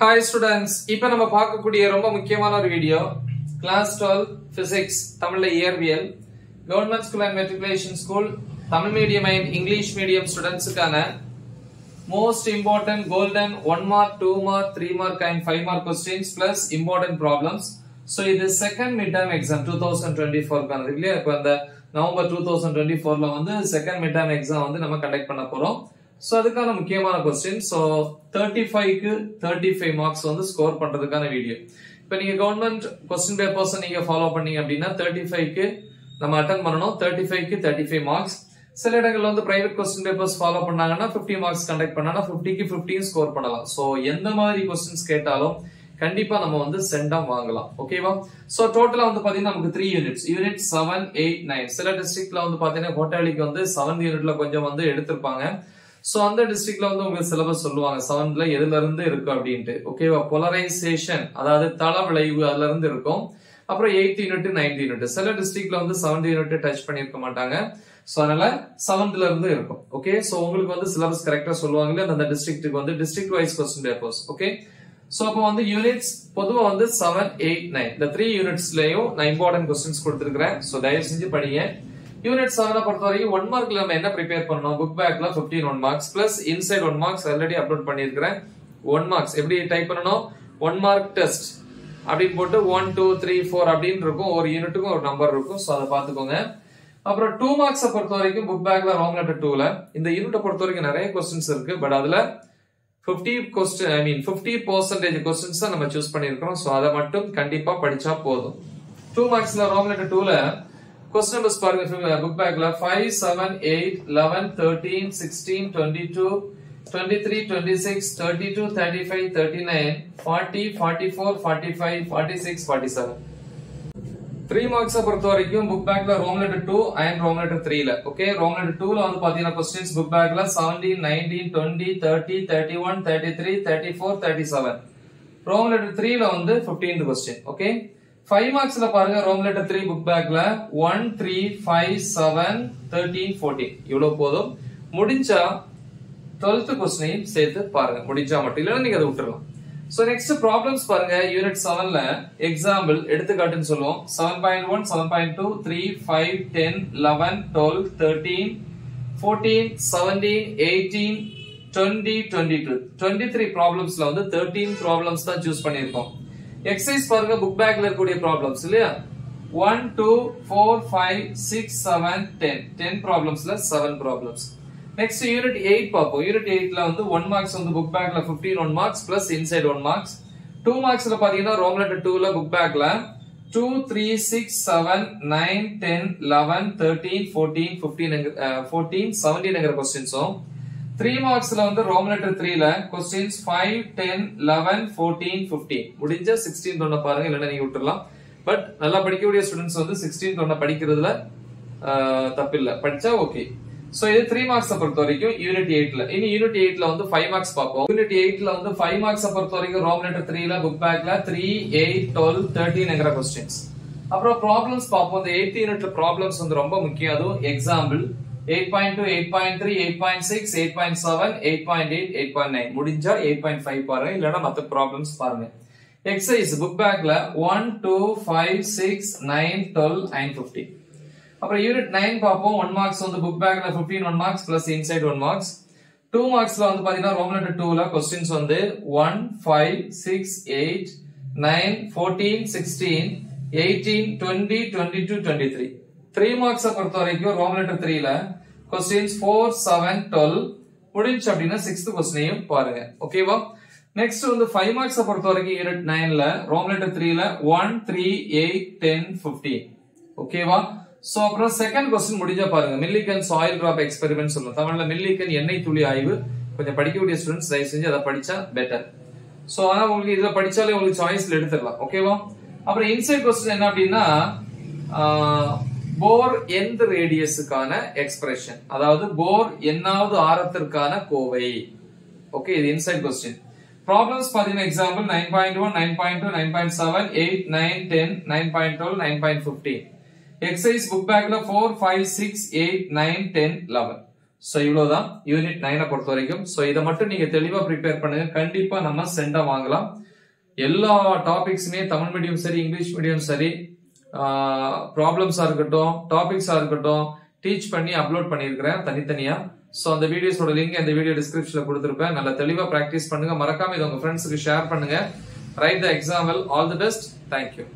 Hi students இப்போ நம்ம பார்க்கக்கூடிய ரொம்ப முக்கியமான ஒரு வீடியோ கிளாஸ் டுவெல் பிசிக்ஸ் தமிழ்ல இயற்பியல். Government school and matriculation school Tamil medium and English medium ஸ்டூடெண்ட்ஸுக்கான most important golden one mark two mark three mark and five mark questions plus important problems so இது second mid term exam two thousand twenty ஃபோர்க்கானது இல்லையா? இப்போ அந்த November two thousand twenty ஃபோர்ல வந்து second mid term exam வந்து நம்ம conduct பண்ண போறோம். ஸோ அதுக்கான முக்கியமான கொஸ்டின் ஸோ தேர்ட்டி ஃபைவ்க்கு தேர்ட்டி ஃபைவ் மார்க்ஸ் வந்து ஸ்கோர் பண்ணுறதுக்கான வீடியோ இப்போ நீங்கள் கவர்மெண்ட் கொஸ்டின் பேப்பர்ஸை நீங்கள் ஃபாலோ பண்ணீங்க அப்படின்னா தேர்ட்டி ஃபைவ்க்கு நம்ம அட்டன் பண்ணணும். தேர்ட்டி ஃபைவ்க்கு தேர்ட்டி ஃபைவ் மார்க்ஸ் சில இடங்கள்ல வந்து பிரைவேட் கொஸ்டின் பேப்பர்ஸ் ஃபாலோ பண்ணாங்கன்னா ஃபிஃப்டி மார்க்ஸ் கண்டக்ட் பண்ணாங்கன்னா ஃபிஃப்டிக்கு ஃபிஃப்டியும் ஸ்கோர் பண்ணலாம். ஸோ எந்த மாதிரி கொஸ்டின்ஸ் கேட்டாலும் கண்டிப்பா நம்ம வந்து சென்டம் வாங்கலாம். ஓகேவா சோ டோட்டலா வந்து பாத்தீங்கன்னா நமக்கு three units unit seven eight nine சில டிஸ்ட்ரிக்ட்ல வந்து பாத்தீங்கன்னா கோட்டாளிக்கு வந்து செவன்த் யூனிட்ல கொஞ்சம் வந்து எடுத்திருப்பாங்க. ஸோ அந்த டிஸ்ட்ரிக்ட்ல வந்து உங்களுக்கு சிலபஸ் சொல்லுவாங்க. செவன்த்ல எதுல இருந்து இருக்கு அப்படின்ட்டு. ஓகேவா போலரைசேஷன் அதாவது தள விளைவு அதுல இருந்து இருக்கும். அப்புறம் எயித் யூனிட் நைன்த் யூனிட் சில டிஸ்ட்ரிக்ட்ல வந்து செவன்த் யூனிட் டச் பண்ணிருக்க மாட்டாங்க. ஸோ அதனால செவன்த்ல இருந்து இருக்கும். ஓகே ஸோ உங்களுக்கு வந்து சிலபஸ் கரெக்டா சொல்லுவாங்க அந்த டிஸ்ட்ரிக்ட்டுக்கு வந்து district wise question papers okay so அப்போ வந்து யூனிட்ஸ் பொதுவாக வந்து செவன் எயிட் நைன் இந்த த்ரீ யூனிட்ஸ்லயும் நான் இம்பார்ட்டன்ட் கொஸ்டின்ஸ் கொடுத்துருக்கிறேன். ஸோ தயவு செஞ்சு படிங்க. யூனிட் செவனை பொறுத்த வரைக்கும் ஒன் மார்க்ல நம்ம என்ன ப்ரிப்பேர் பண்ணணும்? புக் பேக்ல fifteen one marks plus inside one marks already upload பண்ணிருக்கிறேன் one marks எப்படி டைப் பண்ணணும்? ஒன் மார்க் டெஸ்ட் அப்படின்னு போட்டு ஒன் டூ த்ரீ ஃபோர் அப்படின்னு இருக்கும். ஒரு யூனிட்டுக்கும் ஒரு நம்பர் இருக்கும். ஸோ அதை பார்த்துக்கோங்க. அப்புறம் டூ மார்க்ஸை பொறுத்த வரைக்கும் புக் பேக்ல ராங் லெட்டர் டூல இந்த யூனிட்டை பொறுத்த வரைக்கும் நிறைய கொஸ்டின்ஸ் இருக்கு. பட் அதுல fifty question I mean fifty percentage questions தான் நம்ம சூஸ் பண்ணியிருக்கிறோம். ஸோ அதை மட்டும் கண்டிப்பா படிச்சா போதும். டூ மார்க்ஸ்ல ராங் லெட்டர் டூல கொஸ்டின் நம்பர்ஸ் பாருங்க புக் பேக்ல five seven eight eleven thirteen sixteen twenty two twenty three twenty six thirty two thirty five thirty nine forty forty four forty five forty six forty seven three marks பொறுத்த வரைக்கும் book பேக்ல Roman letter two and Roman letter த்ரீல okay Roman letter டூல வந்து பாத்தீங்கன்னா questions book பேக்ல seventeen nineteen twenty thirty thirty one thirty three thirty four thirty seven Roman letter த்ரீல வந்து பிப்டீன்த் கொஸ்டின் ஓகே ஃபைவ் மார்க்ஸ்ல பாருங்க ரோம் லெட்டர் த்ரீ புக் பேக்ல one three five seven thirteen fourteen இவ்வளவு போதும். முடிஞ்சா டுவெல்த் கொஸ்டினையும் சேர்த்து பாருங்க. முடிஞ்சா மட்டும். இல்லைன்னா நீங்க அதை விட்டுறலாம். சோ நெக்ஸ்ட் ப்ராப்ளம்ஸ் பாருங்க. யூனிட் செவன்ல எக்ஸாம்பிள் எடுத்துக்காட்டுன்னு சொல்லுவோம். Seven point one seven point two three five ten eleven twelve thirteen fourteen seventeen eighteen twenty twenty two twenty three ப்ராப்ளம்ஸ்ல வந்து தேர்ட்டீன் ப்ராப்ளம்ஸ் தான் சூஸ் பண்ணியிருக்கோம். எக்ஸசைஸ் பாருங்க புக் பேக்ல இருக்கக்கூடிய ப்ராப்ளம்ஸ் இல்லையா? One two four five six seven ten ten ப்ராப்ளம்ஸ்ல seven problems next unit eight பார்ப்போம். Unit எயிட்ல வந்து ஒன் மார்க்ஸ் வந்து புக் பேக்ல fifteen one marks plus inside one marks two மார்க்ஸ்ல பாத்தீங்கன்னா ரோம் லெட்டர் டூல புக் பேக்ல two three six seven nine ten eleven thirteen fourteen fifteen fourteen seventeen கொஸ்டின்ஸும் three மார்க்ஸ்ல வந்து ரோம் லெட்டர் த்ரீல questions five ten eleven fourteen fifteen முடிஞ்ச sixteen தொண்ண பாருங்க இல்லைன்னா நீங்க விட்டுறலாம். பட் நல்லா படிக்கக்கூடிய ஸ்டூடெண்ட்ஸ் வந்து சிக்ஸ்டீன் தொண்ண படிக்கிறதுல தப்பில்லை. படிச்சா ஓகே சோ இது த்ரீ மார்க்ஸ் பொறுத்த வரைக்கும் யூனிட் எயிட்ல இனி யூனிட் எயிட்ல வந்து ஃபைவ் மார்க்ஸ் பார்ப்போம். யூனிட் எயிட்ல வந்து ஃபைவ் மார்க்ஸ் பொறுத்த வரைக்கும் ரோம் லெட்டர் த்ரீல புக் பேக்ல த்ரீ எயிட் டுவெல் தேர்ட்டின்ங்கிற கொஸ்டின்ஸ் அப்புறம் ப்ராப்ளம்ஸ் பார்ப்போம். இந்த எயிட் யூனிட்ல ப்ராப்ளம்ஸ் வந்து ரொம்ப முக்கியம். அதுவும் example eight point two eight point three eight point six eight point seven eight point eight eight point nine முடிஞ்சா எயிட் பாயிண்ட் ஃபைவ் பாருங்க இல்லைன்னா மற்ற ப்ராப்ளம்ஸ் பாருங்க. எக்ஸசைஸ் புக் பேக்ல one two five six nine twelve and fifteen அப்புறம் unit nine பார்ப்போம். One marks வந்து book பேக்ல fifteen one marks plus inside one marks two மார்க்ஸ்ல வந்து பாத்தீங்கன்னா ரோம் லெட்டர் கொஸ்டின்ஸ் வந்து one five six eight nine fourteen sixteen eighteen twenty twenty two twenty three மார்க்ஸை பொறுத்த வரைக்கும் Roman letter த்ரீல questions four seven twelve முடிஞ்சு அப்படின்னா sixth கொஸ்டினையும் பாருங்க. ஓகேவா நெக்ஸ்ட் வந்து ஃபைவ் மார்க்ஸை பொறுத்த வரைக்கும் யூனிட் நைன்ல ரோம் லெட்டர் த்ரீல one three eight ten fifteen ஓகேவா சோ அப்புறம் செகண்ட் கொஸ்டின் முடிஞ்சா பாருங்க. மில்லிகன் சாயில் டிராப் எக்ஸ்பெரிமெண்ட் சொல்லுவோம். தமிழ்ல மில்லிகன் எண்ணெய் துளி ஆய்வு. கொஞ்சம் படிக்கக்கூடிய ஸ்டூடெண்ட்ஸ் தயவு செஞ்சு அதை படிச்சா பெட்டர் சோ ஆனா உங்களுக்கு இதுல படிச்சாலே உங்களுக்கு சாய்ஸ்ல எடுத்துடலாம். ஓகேவா அப்புறம் இன்சைட் கொஸ்டின் என்ன அப்படின்னா போர் எந்த ரேடியஸுக்கான எக்ஸ்பிரஷன் அதாவது போர் என்னாவது ஆரத்திற்கான கோவை. ஓகே இது இன்சைட் கொஸ்டின் ப்ராப்ளம்ஸ் பாத்தீங்கன்னா example nine point one nine point two nine point seven eight nine ten nine point twelve nine point fifteen exercise book பேக்ல four five six eight nine ten eleven so இவ்வளவுதான் unit நைனை பொறுத்த வரைக்கும். So இதை மட்டும் நீங்க தெளிவா prepare பண்ணுங்க. கண்டிப்பா நம்ம சென்டா வாங்கலாம். எல்லா டாபிக்ஸுமே தமிழ் மீடியம் சரி இங்கிலீஷ் மீடியம் சரி ப்ராப்ளம்ஸாக இருக்கட்டும் டாபிக்ஸாக இருக்கட்டும் டீச் பண்ணி அப்லோட் பண்ணியிருக்கிறேன் தனித்தனியாக ஸோ அந்த வீடியோஸோட லிங்க் இந்த வீடியோ டிஸ்கிரிப்ஷனில் கொடுத்துருப்பேன். நல்லா தெளிவாக ப்ராக்டிஸ் பண்ணுங்கள் மறக்காமல் இதை உங்கள் ஃப்ரெண்ட்ஸுக்கு ஷேர் பண்ணுங்கள் write the example all the best thank you